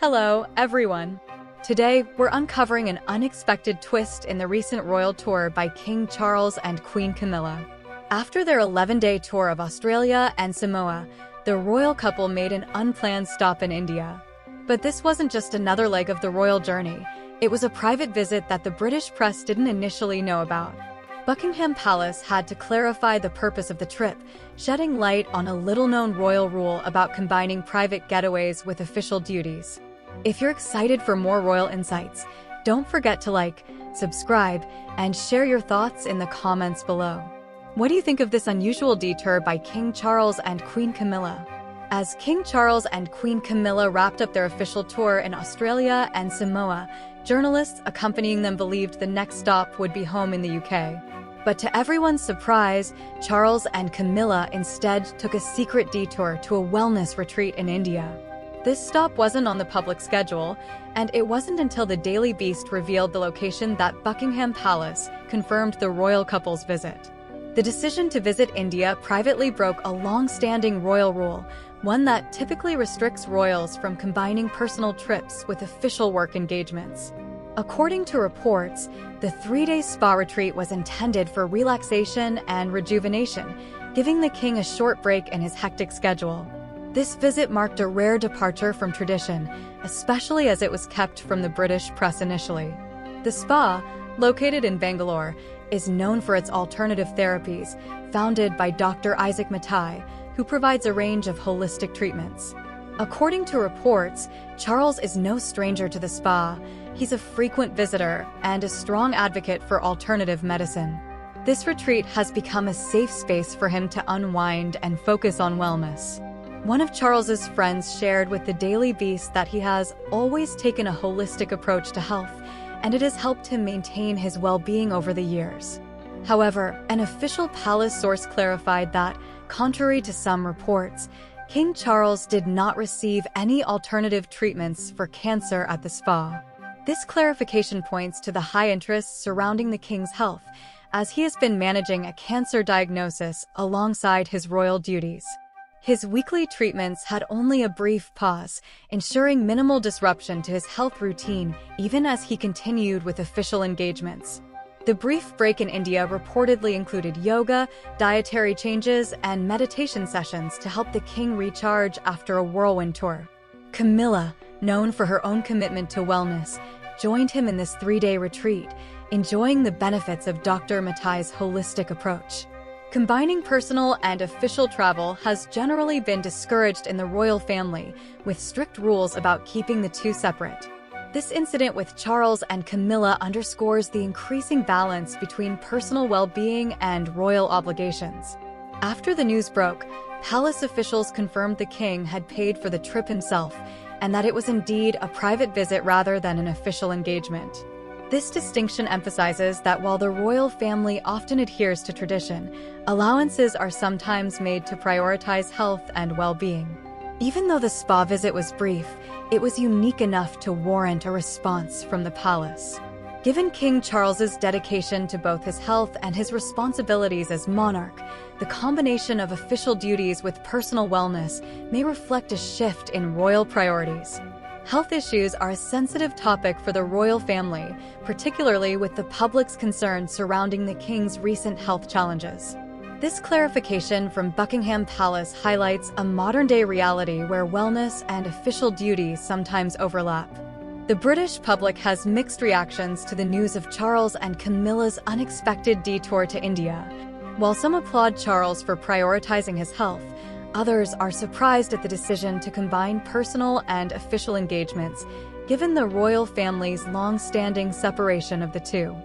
Hello, everyone. Today, we're uncovering an unexpected twist in the recent royal tour by King Charles and Queen Camilla. After their 11-day tour of Australia and Samoa, the royal couple made an unplanned stop in India. But this wasn't just another leg of the royal journey. It was a private visit that the British press didn't initially know about. Buckingham Palace had to clarify the purpose of the trip, shedding light on a little-known royal rule about combining private getaways with official duties. If you're excited for more royal insights, don't forget to like, subscribe, and share your thoughts in the comments below. What do you think of this unusual detour by King Charles and Queen Camilla? As King Charles and Queen Camilla wrapped up their official tour in Australia and Samoa, journalists accompanying them believed the next stop would be home in the UK. But to everyone's surprise, Charles and Camilla instead took a secret detour to a wellness retreat in India. This stop wasn't on the public schedule, and it wasn't until the Daily Beast revealed the location that Buckingham Palace confirmed the royal couple's visit. The decision to visit India privately broke a long-standing royal rule, one that typically restricts royals from combining personal trips with official work engagements. According to reports, the three-day spa retreat was intended for relaxation and rejuvenation, giving the king a short break in his hectic schedule. This visit marked a rare departure from tradition, especially as it was kept from the British press initially. The spa, located in Bangalore, is known for its alternative therapies, founded by Dr. Isaac Mathai, who provides a range of holistic treatments. According to reports, Charles is no stranger to the spa. He's a frequent visitor and a strong advocate for alternative medicine. This retreat has become a safe space for him to unwind and focus on wellness. One of Charles's friends shared with the Daily Beast that he has always taken a holistic approach to health, and it has helped him maintain his well-being over the years. However, an official palace source clarified that, contrary to some reports, King Charles did not receive any alternative treatments for cancer at the spa. This clarification points to the high interest surrounding the king's health, as he has been managing a cancer diagnosis alongside his royal duties. His weekly treatments had only a brief pause, ensuring minimal disruption to his health routine even as he continued with official engagements. The brief break in India reportedly included yoga, dietary changes, and meditation sessions to help the king recharge after a whirlwind tour. Camilla, known for her own commitment to wellness, joined him in this three-day retreat, enjoying the benefits of Dr. Mathai's holistic approach. Combining personal and official travel has generally been discouraged in the royal family, with strict rules about keeping the two separate. This incident with Charles and Camilla underscores the increasing balance between personal well-being and royal obligations. After the news broke, palace officials confirmed the king had paid for the trip himself and that it was indeed a private visit rather than an official engagement. This distinction emphasizes that while the royal family often adheres to tradition, allowances are sometimes made to prioritize health and well-being. Even though the spa visit was brief, it was unique enough to warrant a response from the palace. Given King Charles's dedication to both his health and his responsibilities as monarch, the combination of official duties with personal wellness may reflect a shift in royal priorities. Health issues are a sensitive topic for the royal family, particularly with the public's concerns surrounding the king's recent health challenges. This clarification from Buckingham Palace highlights a modern-day reality where wellness and official duty sometimes overlap. The British public has mixed reactions to the news of Charles and Camilla's unexpected detour to India. While some applaud Charles for prioritizing his health, Others are surprised at the decision to combine personal and official engagements, given the royal family's long-standing separation of the two.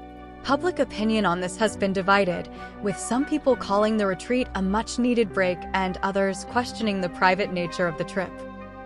Public opinion on this has been divided, with some people calling the retreat a much-needed break and others questioning the private nature of the trip.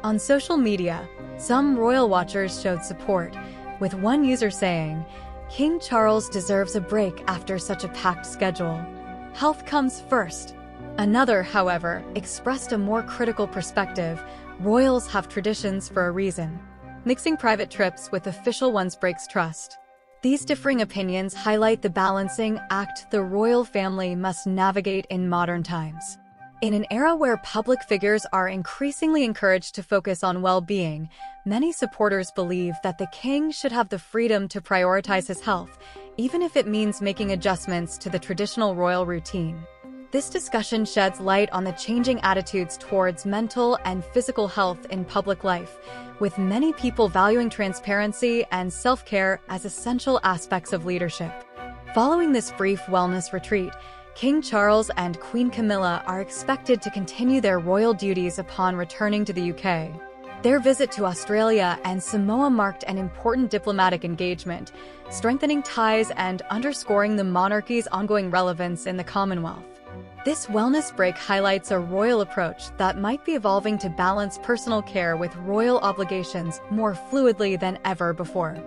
On social media, some royal watchers showed support, with one user saying, King Charles deserves a break after such a packed schedule. Health comes first, Another, however, expressed a more critical perspective. Royals have traditions for a reason. Mixing private trips with official ones breaks trust. These differing opinions highlight the balancing act the royal family must navigate in modern times. In an era where public figures are increasingly encouraged to focus on well-being, many supporters believe that the king should have the freedom to prioritize his health, even if it means making adjustments to the traditional royal routine. This discussion sheds light on the changing attitudes towards mental and physical health in public life, with many people valuing transparency and self-care as essential aspects of leadership. Following this brief wellness retreat, King Charles and Queen Camilla are expected to continue their royal duties upon returning to the UK. Their visit to Australia and Samoa marked an important diplomatic engagement, strengthening ties and underscoring the monarchy's ongoing relevance in the Commonwealth. This wellness break highlights a royal approach that might be evolving to balance personal care with royal obligations more fluidly than ever before.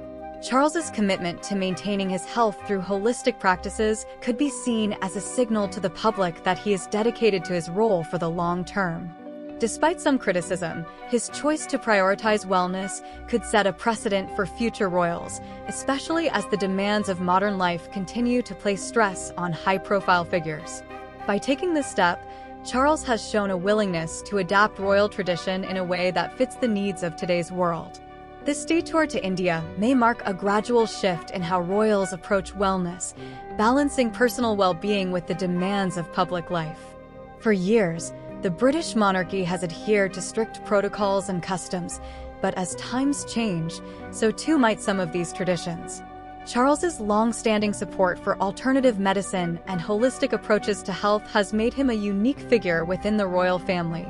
Charles's commitment to maintaining his health through holistic practices could be seen as a signal to the public that he is dedicated to his role for the long term. Despite some criticism, his choice to prioritize wellness could set a precedent for future royals, especially as the demands of modern life continue to place stress on high-profile figures. By taking this step, Charles has shown a willingness to adapt royal tradition in a way that fits the needs of today's world. This detour to India may mark a gradual shift in how royals approach wellness, balancing personal well-being with the demands of public life. For years, the British monarchy has adhered to strict protocols and customs, but as times change, so too might some of these traditions. Charles's long-standing support for alternative medicine and holistic approaches to health has made him a unique figure within the royal family.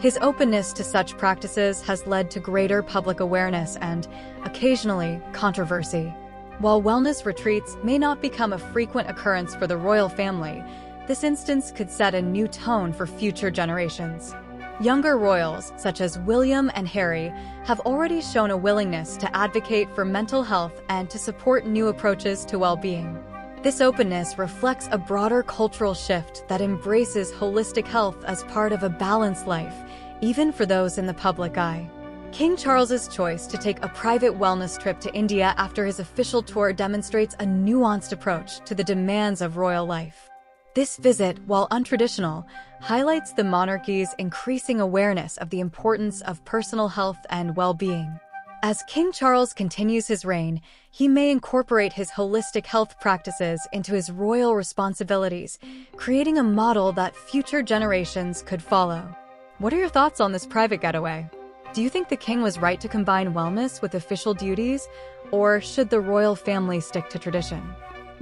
His openness to such practices has led to greater public awareness and, occasionally, controversy. While wellness retreats may not become a frequent occurrence for the royal family, this instance could set a new tone for future generations. Younger royals, such as William and Harry, have already shown a willingness to advocate for mental health and to support new approaches to well-being. This openness reflects a broader cultural shift that embraces holistic health as part of a balanced life, even for those in the public eye. King Charles's choice to take a private wellness trip to India after his official tour demonstrates a nuanced approach to the demands of royal life. This visit, while untraditional, highlights the monarchy's increasing awareness of the importance of personal health and well-being. As King Charles continues his reign, he may incorporate his holistic health practices into his royal responsibilities, creating a model that future generations could follow. What are your thoughts on this private getaway? Do you think the king was right to combine wellness with official duties, or should the royal family stick to tradition?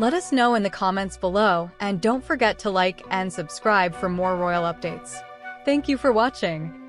Let us know in the comments below, and don't forget to like and subscribe for more royal updates. Thank you for watching.